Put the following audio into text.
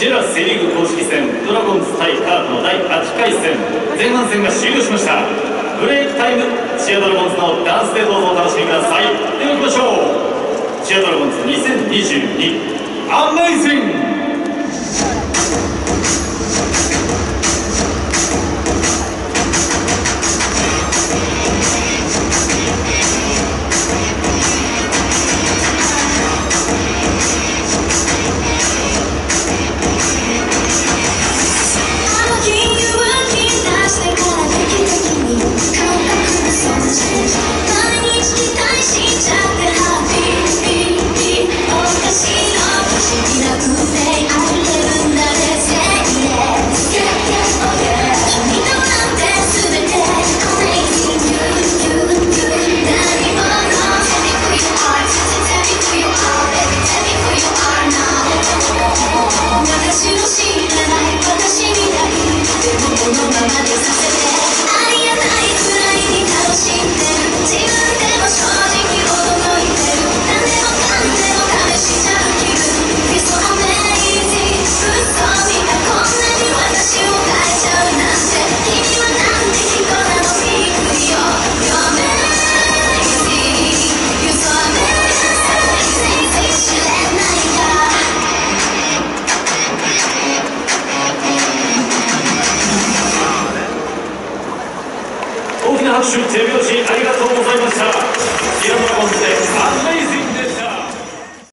ジェラセ・リーグ公式戦ドラゴンズ対カープの第8回戦前半戦が終了しました。ブレイクタイムチアドラゴンズのダンスでどうぞお楽しみください。ではいきましょう。チアドラゴンズ2022アメイジング！拍手手拍子ありがとうございました。